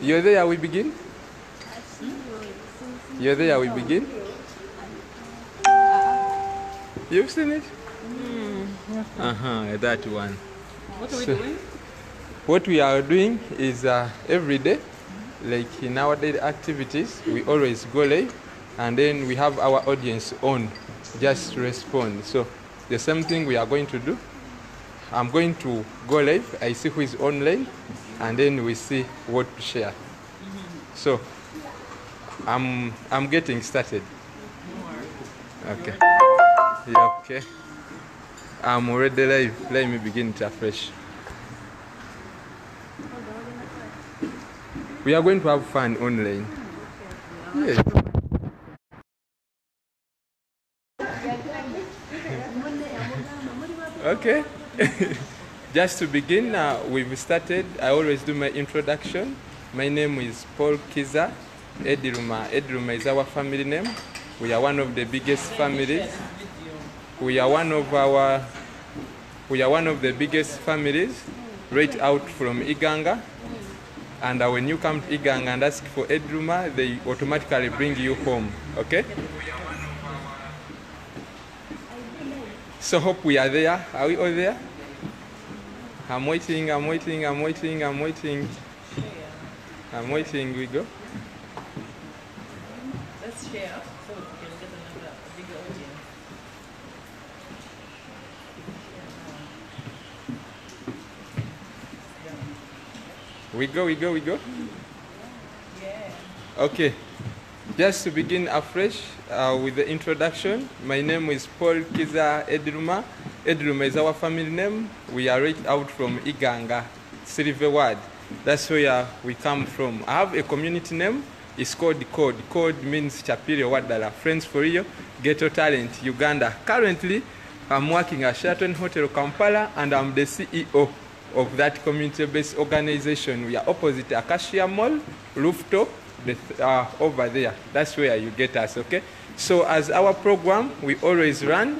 You're there, we begin? You're there, we begin? You've seen it? Uh huh, that one. What are we So- doing? What we are doing is uh, every day, like in our daily activities, we always go live and then we have our audience on just respond. So the same thing we are going to do. I'm going to go live, I see who is online, and then we see what to share. So I'm, I'm getting started. Okay. Yeah, okay. I'm already live. Let me begin it afresh. We are going to have fun online. Yes. Okay. Just to begin, uh, we've started. I always do my introduction. My name is Paul Kiza Ediluma. Ediluma is our family name. We are one of the biggest families. We are one of our. We are one of the biggest families, right out from Iganga. And uh, when you come to Iganga and ask for Edruma, they automatically bring you home. Okay? So hope we are there. Are we all there? I'm waiting, I'm waiting, I'm waiting, I'm waiting. I'm waiting, we go. Let's share so we can get another bigger audience. We go, we go, we go. Okay. Just to begin afresh uh, with the introduction, my name is Paul Kiza Edruma. Edruma is our family name. We are right out from Iganga, Silver Ward. That's where we come from. I have a community name. It's called Code. Code means Kyapiri owa ddala. Friends for you, Ghetto Talent, Uganda. Currently, I'm working at Sheraton Hotel Kampala and I'm the CEO of that community-based organization. We are opposite Acacia Mall, rooftop, the, uh, over there. That's where you get us, okay? So as our program, we always run.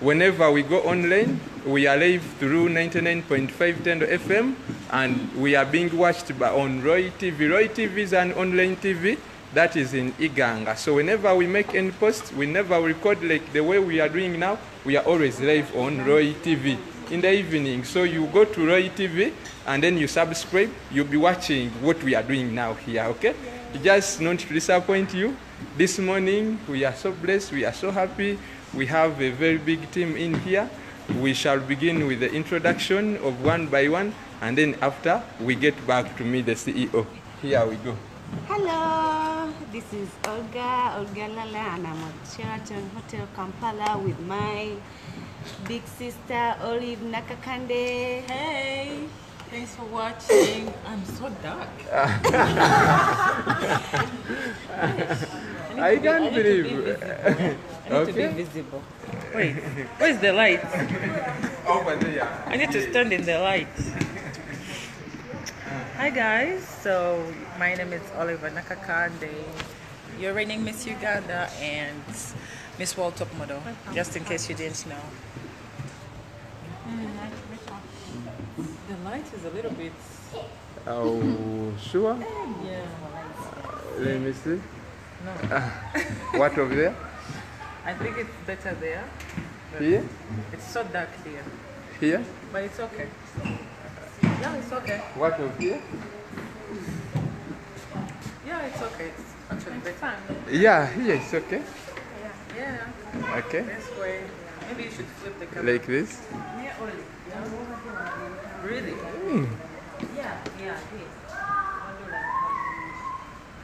Whenever we go online, we are live through 99.5 Tendo FM, and we are being watched by on Roy TV. Roy TV is an online TV that is in Iganga. So whenever we make any post, we never record like the way we are doing now. We are always live on Roy TV in the evening. So you go to Roy TV and then you subscribe. You'll be watching what we are doing now here. Okay? Just not to disappoint you. This morning we are so blessed. We are so happy. We have a very big team in here. We shall begin with the introduction of one by one, and then after we get back to me, the CEO. Here we go. Hello, this is Olga, Olga Lala, and I'm at Sheraton Hotel Kampala with my big sister Oliver Nakakande. Hey, thanks for watching. I'm so dark. I can't I be believe. I need to be visible. Wait, where's the light? Over there. I need to stand in the light. Hi guys, so my name is Oliver Nakakande. You're reigning Miss Uganda and Miss World Top Model, just in case you didn't know. The light is a little bit. Oh, sure. Yeah. Let me see. No, What over there? I think it's better there. Here? It's so dark here, Here? but it's okay. Yeah, it's okay. What over here? Yeah, it's okay. It's actually better. Yeah, here it's okay. Yeah. Yeah. Okay. This way. Maybe you should flip the camera. Like this. Yeah, Oli. Really? Hmm. Yeah, yeah, this.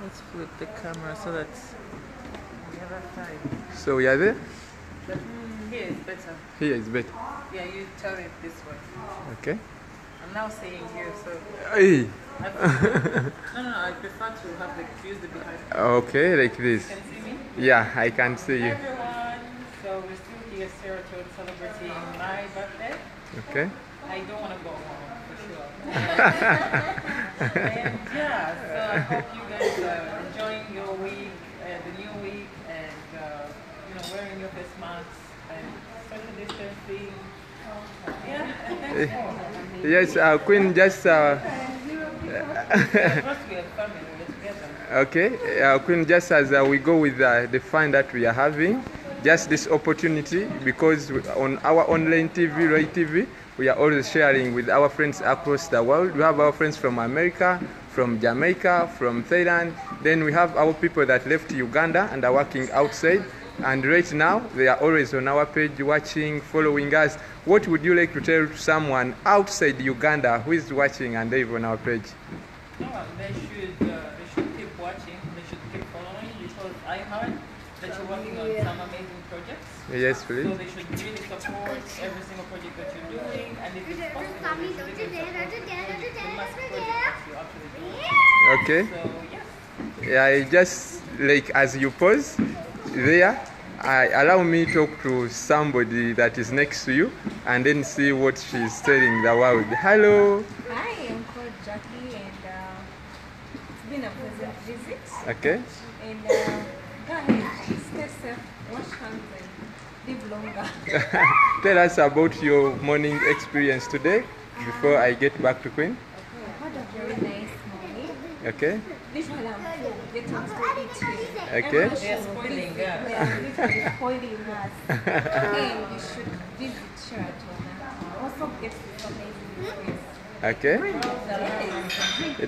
Let's flip the camera so that the other side. So we are there? But here is better. Here is better. Yeah, you turn it this way. Okay. I'm now saying here, so Hey. I prefer, no, no, no, I prefer to have the to use the behind. Okay, like this. Can you see me? Yeah, I can see Hi you. everyone. So we're still here, Sheraton, celebrating my birthday. Okay. I don't want to go home for sure. and yeah, so I hope you guys are enjoying your week, uh, the new week, and uh, you know wearing your face masks and social distancing. Yeah, and thanks for Yes, uh, Queen, just uh, First, we are family. We're together. okay. Uh, Queen, just as uh, we go with uh, the fun that we are having, just this opportunity because on our online TV, Roy TV, we are always sharing with our friends across the world. We have our friends from America, from Jamaica, from Thailand. Then we have our people that left Uganda and are working outside. And right now, they are always on our page watching, following us. What would you like to tell someone outside Uganda who is watching and they're on our page? No, they should uh, they should keep watching. They should keep following because I heard that you're working on some amazing projects. Yes, So please. they should really support every single project that you're doing, and if it's possible, they should even support the mass project you're actually doing. Okay. So yes, Yeah, I just like as you pause there, I allow me to talk to somebody that is next to you and then see what she's telling the world. Hello. Hi, I'm called Jackie, and uh, it's been a pleasant visit. Okay. And uh, go ahead, stay safe, wash hands, and live longer. Tell us about your morning experience today before I get back to Queen. I had a very nice morning. Okay. Literally, I'm getting to eat here. Okay. they are spoiling They us. are spoiling us. and you should visit Sheraton. Also get this amazing. Okay.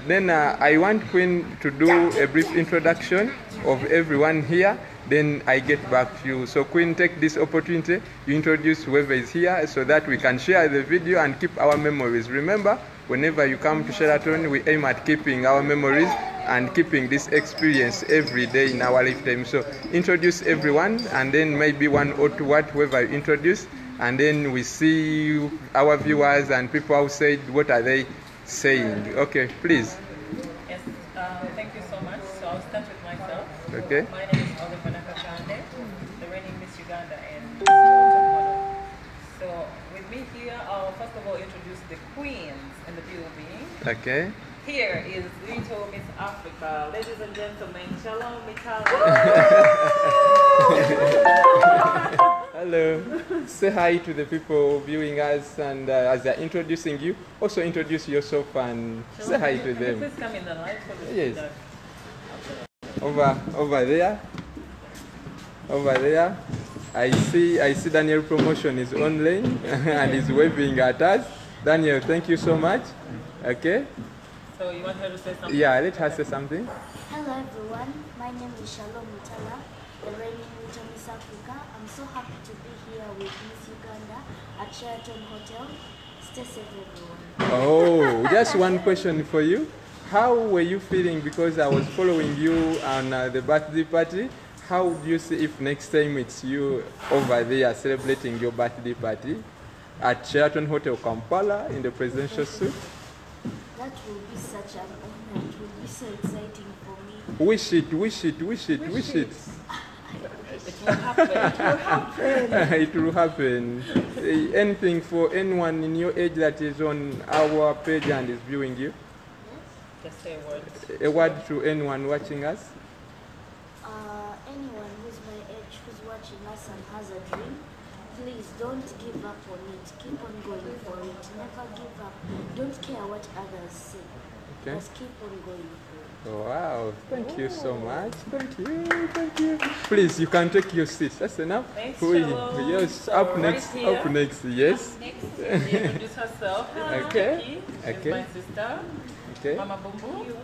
Then uh, I want Queen to do a brief introduction of everyone here. Then I get back to you. So Queen, take this opportunity. You introduce whoever is here so that we can share the video and keep our memories. Remember, whenever you come to Sheraton, we aim at keeping our memories and keeping this experience every day in our lifetime. So introduce everyone, and then maybe one or two what whoever you introduce, and then we see our viewers and people outside what are they saying. Okay, please. Yes, uh, thank you so much. So I'll start with myself. Okay. My name is Oliver Nakakande, the reigning Miss Uganda and Miss Model. So with me here, I'll first of all introduce the queens in the building. Okay. Here is Little Miss Africa. Ladies and gentlemen, Shalom Mitali. Hello. Say hi to the people viewing us, and uh, as they're introducing you, also introduce yourself and say hi to them. please come in the light for the Yes. Over, over there, over there. I see, I see Daniel promotion is online and is waving at us. Daniel, thank you so much. Okay. So you want her to say something? Yeah, let her say something. Hello everyone, my name is Shalom Mutala, the reigning Little Miss Africa. I'm so happy to be here with Miss Uganda at Sheraton Hotel. Stay safe everyone. Oh, just one question for you. How were you feeling because I was following you on uh, the birthday party? How do you see if next time it's you over there celebrating your birthday party at Sheraton Hotel Kampala in the presidential suite? That will be such an honor. It will be so exciting for me. Wish it, wish it, wish it, wish it. It will happen. it will happen. Anything for anyone in your age that is on our page and is viewing you? Just say a word. A word to anyone watching us? Uh, anyone who's my age who's watching us and has a dream, please don't give up on it. Keep on going for it. Never give up. Don't care what others say. Okay. Just keep on going for it. Wow, thank you so much. Thank you, thank you. Please, you can take your seat. That's enough. Thanks, We- Shalom. Yes, So, up right next, here. up next, yes. Next, she introduce herself. This is Okay, She's okay. my sister, Okay. Mama Bumbu.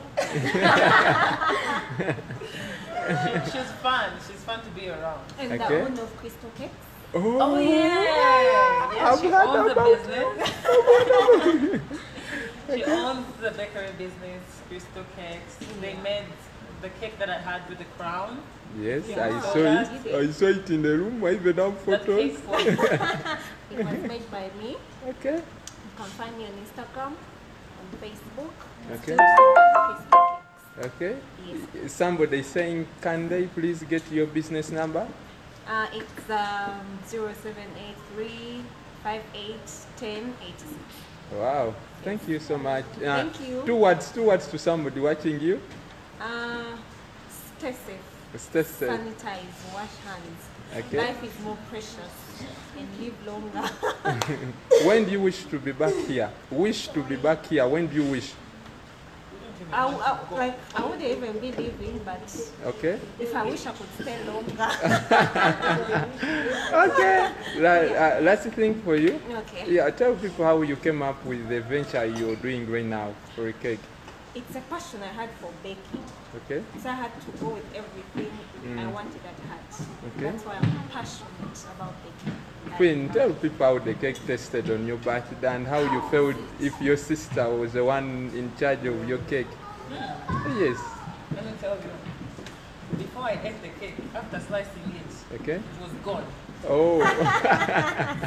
she, she's fun. She's fun to be around. And Okay. the owner of Crystal Cakes. Oh, Oh yeah, yeah. I've She owns a about business. she owns the bakery business, Crystal Cakes. They made the cake that I had with the crown. Yes, Yeah. I So saw it. that's- I saw it in the room. I even have That photos. cake was It was made by me. Okay. You can find me on Instagram, on Facebook. Okay. Okay. Yes. Somebody saying, can they please get your business number? Uh, it's um, 0783 581086. Wow. Thank you so much. Uh, Thank you. Two words, two words to somebody watching you. Uh, stay safe. Stay safe. Sanitize, wash hands. Okay. life is more precious and live longer. When do you wish to be back here? Wish to be back here. When do you wish? I, I- like, I wouldn't even be living, but Okay. if I wish I could stay longer. Okay. La- uh, last thing for you. okay. Yeah, tell people how you came up with the venture you're doing right now for a cake. It's a passion I had for baking. Okay. So I had to go with everything I Mm. wanted at heart. Okay. That's why I'm passionate about baking. Queen, tell people how the cake tasted on your birthday and how you felt if your sister was the one in charge of your cake. Yes. Let me tell you. Before I ate the cake, after slicing it, Okay. it was gone. Oh.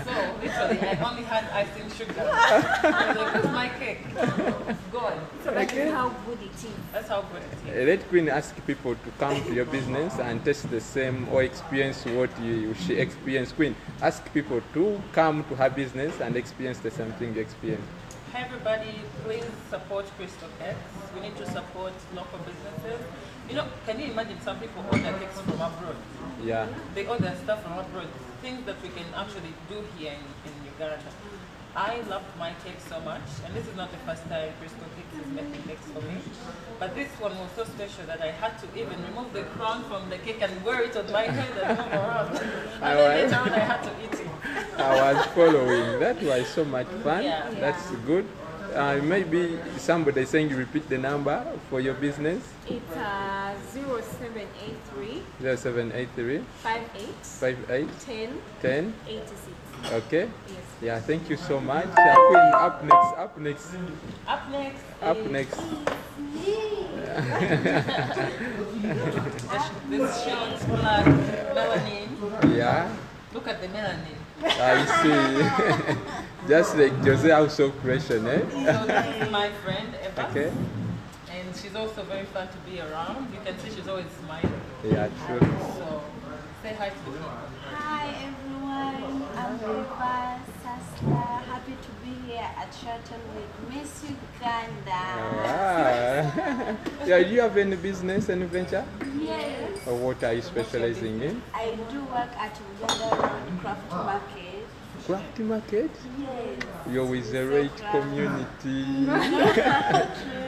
So literally, I only had icing sugar. I was my cake? It's gone. So that Okay. is how good it is. That's how good it is. Let Queen ask people to come to your business and test the same or experience what you, she experienced. Queen, ask people to come to her business and experience the same thing you experienced. Hi everybody, please support Crystal Cakes. We need to support local businesses. You know, can you imagine some people order cakes from abroad? Yeah. They order stuff from abroad, things that we can actually do here in, in Uganda. I loved my cake so much, and this is not the first time Crystal Cakes is making cakes for me. But this one was so special that I had to even remove the crown from the cake and wear it on my head and move around. And then Alright. later on I had to eat it. I was following. That was so much fun. Yeah. That's good. Uh, maybe somebody saying you repeat the number for your business. It's uh, 0783 0783 58 58 10 10. 86. Okay. Yes. Yeah, thank you so much. Uh, Queen, up next, up next, Up next up next. this, short black melanin. Yeah, Look at the melanin. I see. Just like Jose House of Creation, eh? So this is my friend Eva. Okay. And she's also very fun to be around. You can see she's always smiling. Yeah, true. So say hi to the people. Hi everyone, I'm Eva Sasla. Happy to be here at Sheraton with Miss Uganda. Ah. yeah, do you have any business, any venture? Yes, Or what are you specializing in? I do work at Buganda Road Craft Market. Craft market? Yes, You're with the right community.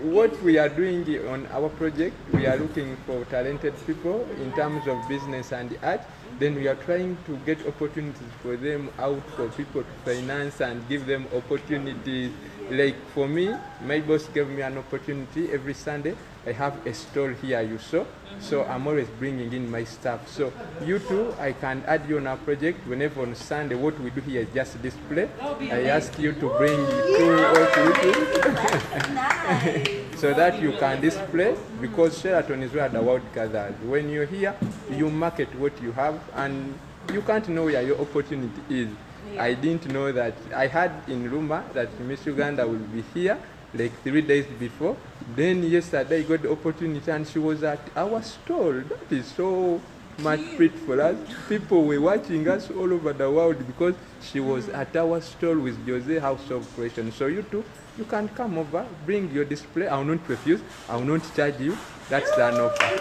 what we are doing on our project, we are looking for talented people in terms of business and art. Then we are trying to get opportunities for them out for people to finance and give them opportunities. Like for me, my boss gave me an opportunity every Sunday. I have a store here, you saw. So I'm always bringing in my stuff. So you too, I can add you on our project. Whenever on Sunday, what we do here is just display. I ask you to bring two or three Nice. so that you can display because Sheraton is where the world gathers. When you're here, you market what you have and you can't know where your opportunity is. I didn't know that. I had in rumor that Miss Uganda will be here like three days before. Then yesterday I got the opportunity and she was at our stall. That is so much treat for us. People were watching us all over the world because she was at our stall with Jose House of Creation. So you too, you can come over, bring your display. I will not refuse. I will not charge you. That's an offer.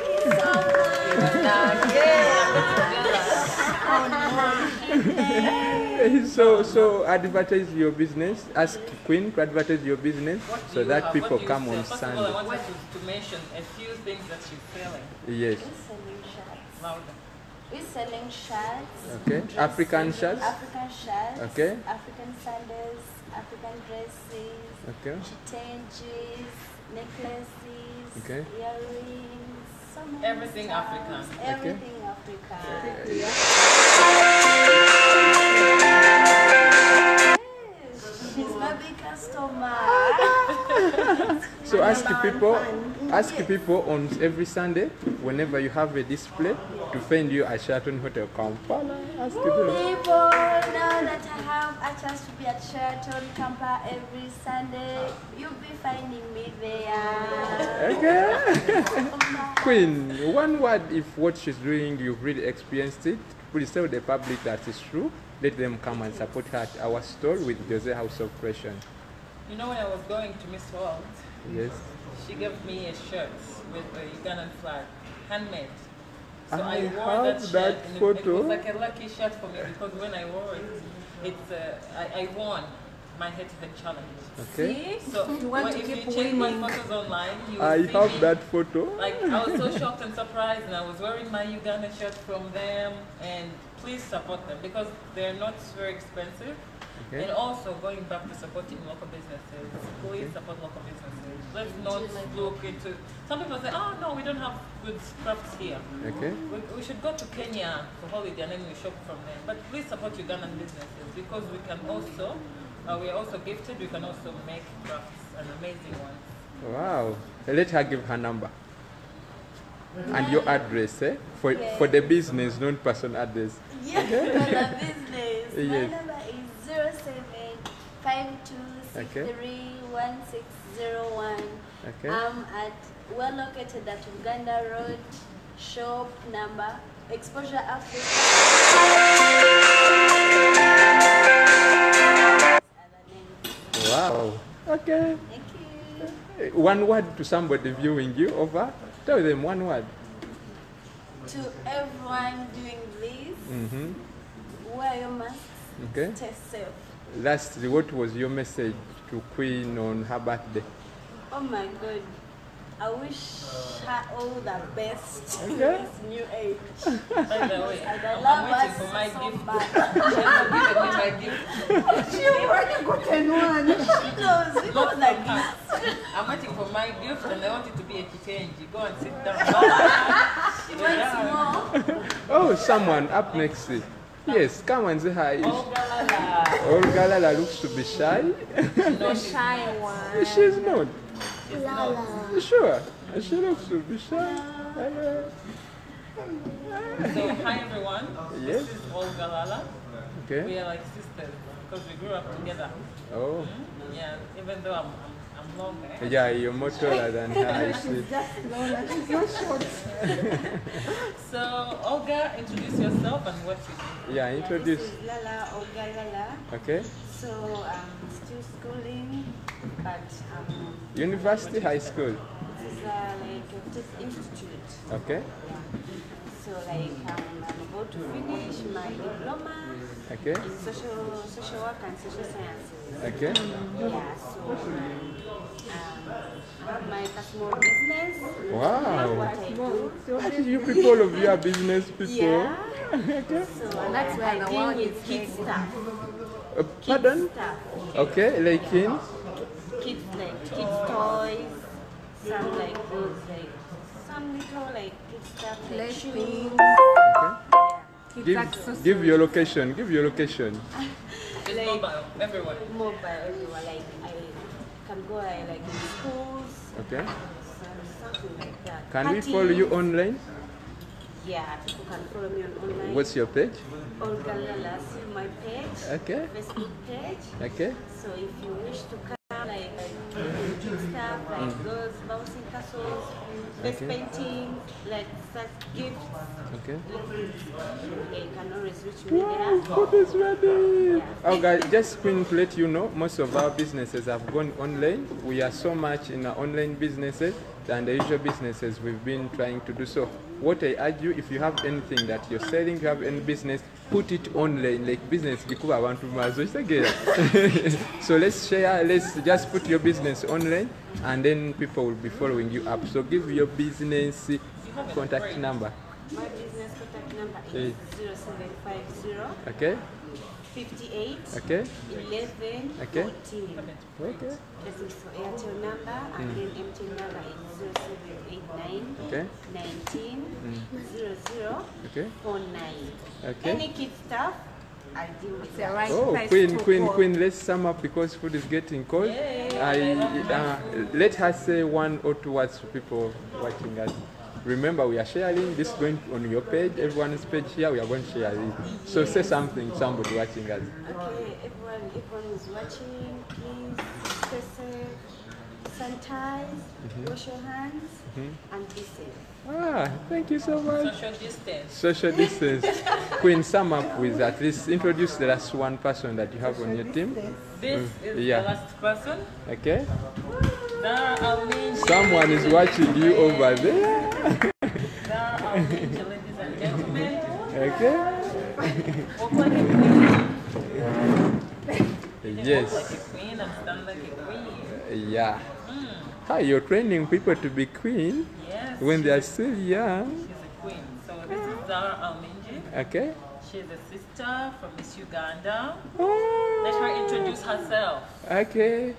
so so so advertise your business. Ask Queen to advertise your business What so you that have? people What do you come on First of all, I Sunday. want you to, to mention a few things that she's selling. Yes. We're selling shirts. Louder. We're selling shirts. Okay. dresses, African shirts. African shirts. Okay. African sandals. African dresses. Okay. Changes, necklaces, Okay. earrings, so many Everything stuff. African. Everything African. Yes, customer. So ask people, ask Yes. people on every Sunday, whenever you have a display, to find you at Sheraton Hotel Kampala. Ask them. People, now that I have a chance to be at Sheraton Kampala every Sunday, you'll be finding me there. Okay. Queen, one word if what she's doing you've really experienced it, please tell the public that it's true. Let them come and support her at our store with Jose House of Creation. You know when I was going to Miss World, Yes. she gave me a shirt with a Ugandan flag, handmade. So I, I wore have that shirt. that and it- It, was like a lucky shirt for me because when I wore it, it's uh, I, I won my head to head challenge. Okay. See? So If you want when- to if keep you check my photos online, you will I see have me. that photo. Like I was so shocked and surprised, and I was wearing my Uganda shirt from them. And please support them because they're not very expensive. Okay. And also going back to supporting local businesses, please support local businesses. Let's not look into. Some people say, "Oh no, we don't have good crafts here. Okay. We, we should go to Kenya for holiday and then we shop from there." But please support Ugandan businesses because we can also, uh, we are also gifted. We can also make crafts and amazing ones. Wow. Let her give her number. And your address, eh? For for the business, not personal address. Yeah, for the business. Yes. 5263161. Okay. I'm at, well located at Buganda Road, shop number, Exposure Africa. Wow. Okay. Thank you. One word to somebody viewing you over. Tell them one word. To everyone doing this, mm -hmm. wear your mask, okay. stay safe. Lastly, what was your message to Queen on her birthday? Oh my god. I wish her all the best in this new age. By the way, And I I'm, love I'm waiting for my so gift. bad. She hasn't given me my gift. She already gotten one. She knows, she knows from that her. I'm waiting for my gift and I want it to be a kitenge. Go and sit down. she wants more. Oh, someone up next. Yes, come and say hi. Oh, galala. Olga Lala looks to be shy. No, she's Shy one. She's not. she's not. Sure. She looks to be shy. Hello. So, hi everyone. Yes. This is Olga Lala. We are like sisters because we grew up together. Oh. Mm-hmm. Yeah, even though I'm, I'm, I'm longer. Yeah, you're much taller than her, I see. She's not short. So, Olga, introduce yourself and what you do. Yeah, This introduce. is Lala Olga Lala. Okay. So I'm still schooling, but um, University, high school. this is uh, like a test institute. Okay. Yeah. So like um, I'm about to finish my diploma Okay. in social social work and social sciences. Okay. Yeah. So um, I have my personal business. Wow. What I do. You people of you are business people. Yeah. okay. So and that's where I deal with kids stuff. Uh, pardon? Stuff. Okay, like in? kids like kids toys, some like those like some little like kids stuff like shoes. Okay. Give, give your location. Give your location. It's Like- mobile everywhere. Mobile everywhere like I can go uh, like in schools, Okay. something like that. Can we follow you online? Yeah, people can follow me on online. What's your page? Olga Lala, see my page, Okay. Facebook page. Okay. So if you wish to come, like, like cute stuff, like mm. those bouncing castles, face Okay. painting, like such gifts, Okay. yeah, you can always reach me Wow, there. food is ready. Oh, guys, just quick to let you know, most of our businesses have gone online. We are so much in our online businesses than the usual businesses we've been trying to do. So, what I urge you, if you have anything that you're selling, you have any business, put it online. Like business, gikuba abantu mazo kitegeera. So let's share. Let's just put your business online, and then people will be following you up. So give your business contact number. My business contact number is 0750 Okay. 58 Okay. 11 Okay. 14. Okay. This is for Airtel number, and then MTN number is 0789 Okay. 19 00 Okay. 49. Okay. Any kid stuff, I deal with that. right Oh, Queen, Queen, call. Queen, let's sum up because food is getting cold. I uh, let her say one or two words to people watching us. Remember, we are sharing this is going on your page, everyone's page here. We are going to share it. So say something, somebody watching us. Okay, everyone, everyone who's watching, please stay safe, sanitize, mm-hmm. wash your hands, mm-hmm. and be safe. Ah, thank you so much. Social distance. Social distance. Queen, sum up with at least introduce the last one person that you have on your team. This is mm, yeah. the last person. Okay. Someone is watching you over there. Dara Almin, ladies Okay. Walk like a queen. You Yes. Walk like a queen and stand like a queen. Yeah. Hi, you're training people to be queen Yes. when they are still young. She's a queen. So this is Zara Alminji. Okay. She's a sister from Miss Uganda. Oh, Let her introduce herself. okay.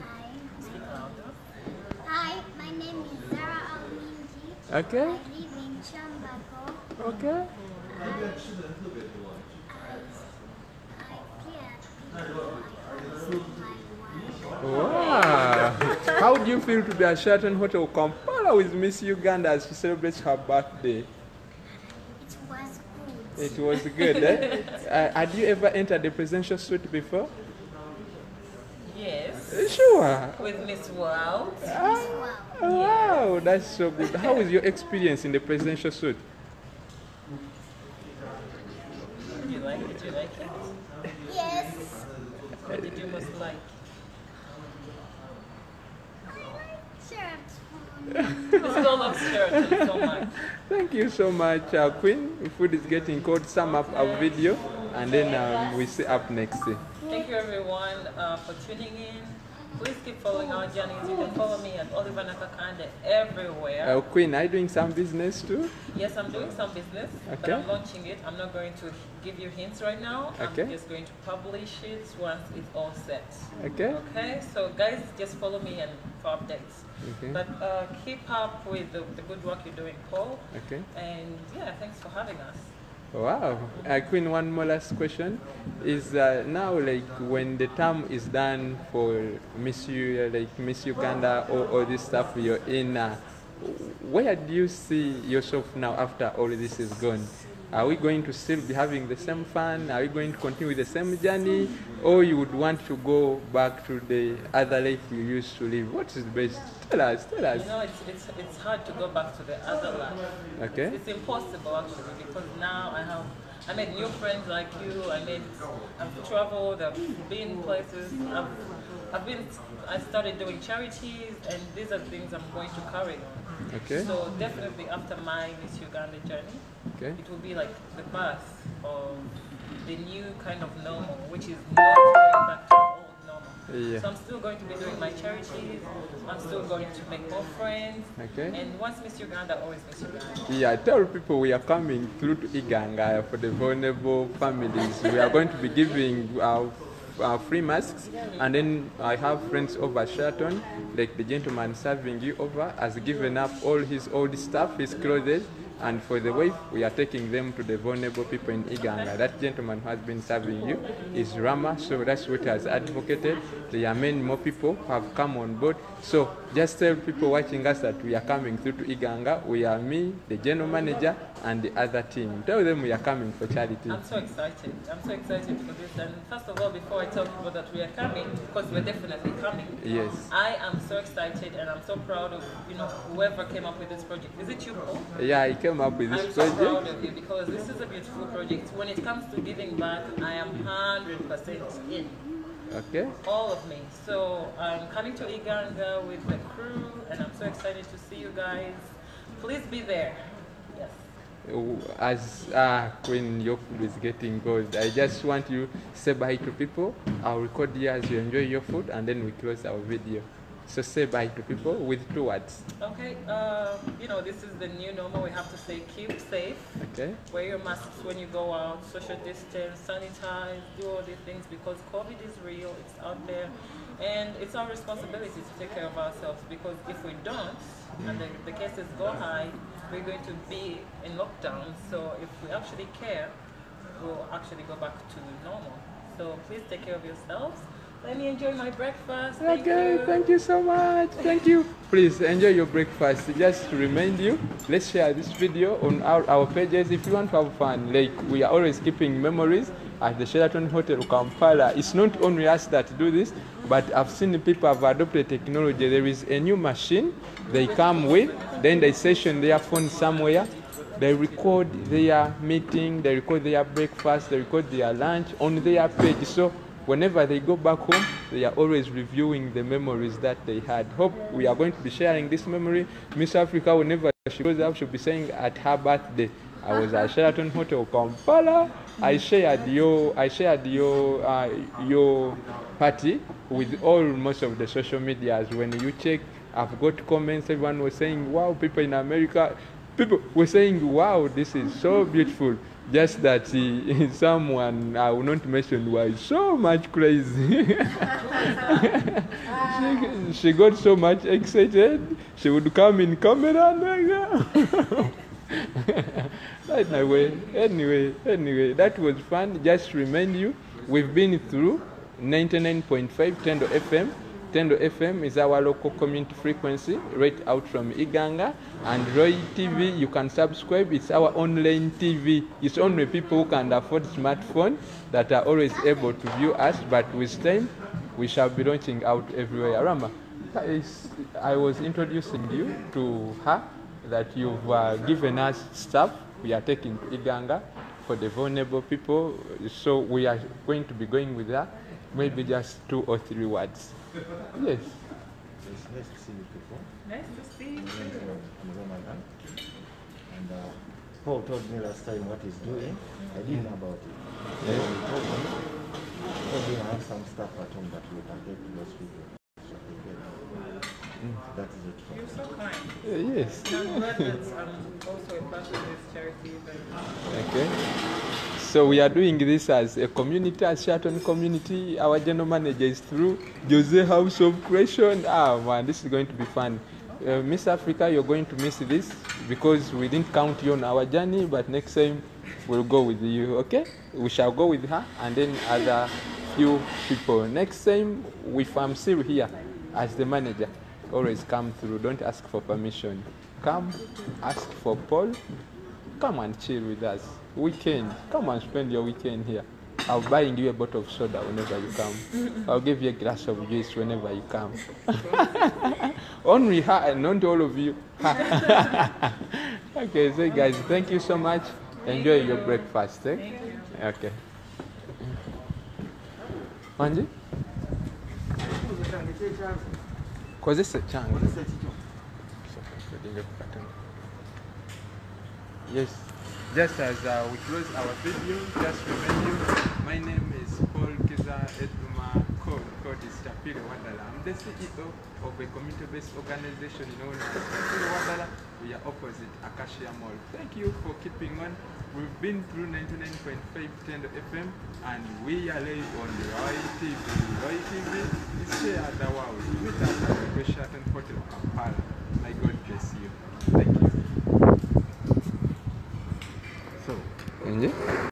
Hi, Speak louder. Hi, my name is Zara Alminji. Okay. I live in Chambako. Okay. I, I play at people. I also my Okay. Wow. How do you feel to be at Sheraton Hotel Kampala with Miss Uganda as she celebrates her birthday? It was good. It was good, eh? Uh, had you ever entered the presidential suite before? Yes. Sure. With Miss World. Ah, wow, that's so good. How was your experience in the presidential suite? Did you like it? Did you like it? Yes. What did you most like? Sheraton. We still love Sheraton so much. Thank you so much, uh, Queen. Food is getting cold. Sum up our video, and then um, we see up next. Thank you everyone uh, for tuning in. Please keep following our journeys. You can follow me at Oliver Nakakande everywhere. Uh, Queen, are you doing some business too? Yes, I'm doing some business, but I'm launching it. I'm not going to give you hints right now. Okay. I'm just going to publish it once it's all set. Okay. Okay, so guys, just follow me and for updates. Okay. But uh, keep up with the, the good work you're doing, Paul. Okay. And yeah, thanks for having us. Wow. Uh, Queen, one more last question. Is uh, now like when the term is done for Miss U, like Miss Uganda or all this stuff you're in, uh, where do you see yourself now after all this is gone? Are we going to still be having the same fun? Are we going to continue with the same journey? Or you would want to go back to the other life you used to live? What is the best? Tell us, tell us. You know, it's, it's, it's hard to go back to the other life. Okay? It's impossible actually because now I have I made new friends like you. I made I've traveled. I've been places. I've I've been I started doing charities and these are things I'm going to carry on. Okay? So definitely after my Miss Uganda journey, Okay? it will be like the birth of the new kind of normal, which is not going back to old normal. Yeah. So I'm still going to be doing my charities. I'm still going to make more friends. Okay. And once Miss Uganda, always Miss Uganda. Yeah, I tell people we are coming through to Iganga for the vulnerable families. We are going to be giving our uh, free masks, and then I have friends over at Sheraton, like the gentleman serving you over, has given up all his old stuff, his clothes, and for the wife, we are taking them to the vulnerable people in Iganga. That gentleman who has been serving you is Rama, so that's what he has advocated. There are many more people who have come on board. So just tell people watching us that we are coming through to Iganga. We are me, the general manager, and the other team. Tell them we are coming for charity. I'm so excited. I'm so excited for this. And first of all, before I tell people that we are coming, because we're definitely coming. Yes. I am so excited and I'm so proud of you know whoever came up with this project. Is it you, Paul? Yeah, he came up with I'm this so proud of you because this is a beautiful project. When it comes to giving back, I am 100% in. Okay. All of me. So I'm coming to Iganga with the crew and I'm so excited to see you guys. Please be there. Yes. As uh, when your food is getting cold, I just want you to say bye to people. I'll record you as you enjoy your food, and then we close our video. So say bye to people with two words. Okay, uh, you know, this is the new normal. We have to say keep safe. Okay. Wear your masks when you go out, social distance, sanitize, do all these things because COVID is real, it's out there, and it's our responsibility to take care of ourselves because if we don't, and the, the cases go high, we're going to be in lockdown. So if we actually care, we'll actually go back to normal. So please take care of yourselves. Let me enjoy my breakfast. Thank Okay, you. thank you so much. Thank you. Please enjoy your breakfast. Just to remind you, let's share this video on our, our pages if you want to have fun. Like we are always keeping memories at the Sheraton Hotel Kampala. It's not only us that do this, but I've seen people have adopted technology. There is a new machine they come with, then they station their phone somewhere. They record their meeting, they record their breakfast, they record their lunch on their page. So whenever they go back home, they are always reviewing the memories that they had. Hope we are going to be sharing this memory. Miss Africa, whenever she goes out, she'll be saying at her birthday, I was at Sheraton Hotel Kampala. I shared your I shared your uh, your party with all most of the social medias. When you check, I've got comments. Everyone was saying, "Wow, people in America." People were saying, "Wow, this is so beautiful." Just that uh, someone I will not mention was so much crazy. she, she got so much excited. She would come in camera like that. anyway, anyway, anyway, that was fun. Just remind you, we've been through 99.5 Tendo FM. Tendo FM is our local community frequency right out from Iganga. And Roy TV, you can subscribe. It's our online TV. It's only people who can afford smartphone that are always able to view us. But with time, we shall be launching out everywhere. Rama, I was introducing you to her that you've uh, given us stuff we are taking to Iganga for the vulnerable people. So we are going to be going with her. Maybe just two or three words. Yes. It's nice to see you people. Nice to see you. My name is I'm Ramadan. And uh, Paul told me last time what he's doing. I didn't know about it. So he told me, he told me I have some stuff at home that we can take to those people. So I gave them. That is it You're so kind. Uh, yes. I'm glad that I'm also a part of this charity event. Okay. So we are doing this as a community, as Sheraton community. Our general manager is through. Jose House of Creation. Ah man, this is going to be fun. Uh, Miss Africa, you're going to miss this because we didn't count you on our journey, but next time we'll go with you, okay? We shall go with her and then other few people. Next time, if I'm still here as the manager, always come through. Don't ask for permission. Come, ask for Paul, come and chill with us. Weekend, come and spend your weekend here. I'll buying you a bottle of soda whenever you come. I'll give you a glass of juice whenever you come. Only her and not all of you. okay, so guys, thank you so much. Enjoy your breakfast. Eh? Okay. Wanji? Kozesa ekyange Yes. Just as uh, we close our video, just remind you, my name is Paul Kiza Eduma Code. Code is Tapiro Wadala. I'm the CEO of a community-based organization known as Tapiro Wadala. We are opposite Acacia Mall. Thank you for keeping on. We've been through 99.5 Tendo FM and we are live on Roy TV. Roy TV is shared the world. Meet us at the Sheraton Hotel Kampala. May God bless you. Thank you. So?